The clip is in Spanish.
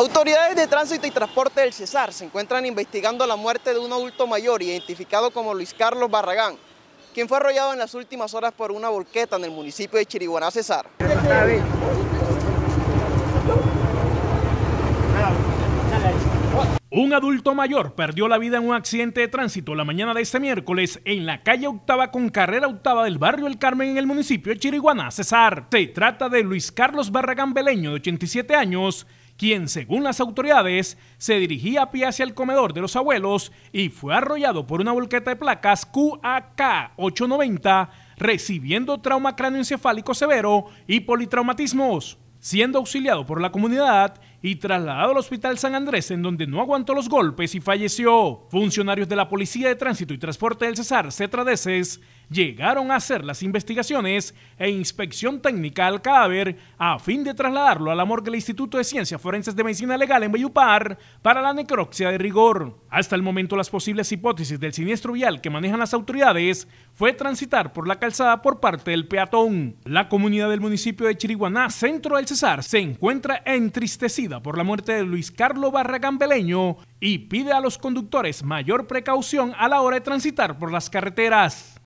Autoridades de tránsito y transporte del Cesar se encuentran investigando la muerte de un adulto mayor identificado como Luis Carlos Barragán, quien fue arrollado en las últimas horas por una volqueta en el municipio de Chiriguaná, Cesar. Un adulto mayor perdió la vida en un accidente de tránsito la mañana de este miércoles en la calle Octava con carrera octava del barrio El Carmen en el municipio de Chiriguaná, Cesar. Se trata de Luis Carlos Barragán Beleño, de 87 años, quien según las autoridades se dirigía a pie hacia el comedor de los abuelos y fue arrollado por una volqueta de placas QAK 890 recibiendo trauma cráneoencefálico severo y politraumatismos siendo auxiliado por la comunidad y trasladado al Hospital San Andrés, en donde no aguantó los golpes y falleció. Funcionarios de la Policía de Tránsito y Transporte del Cesar, CETRADECES, llegaron a hacer las investigaciones e inspección técnica al cadáver a fin de trasladarlo a la morgue del Instituto de Ciencias Forenses de Medicina Legal en Bellupar para la necropsia de rigor. Hasta el momento las posibles hipótesis del siniestro vial que manejan las autoridades fue transitar por la calzada por parte del peatón. La comunidad del municipio de Chiriguaná, centro del Cesar, se encuentra entristecida por la muerte de Luis Carlos Barragán Beleño y pide a los conductores mayor precaución a la hora de transitar por las carreteras.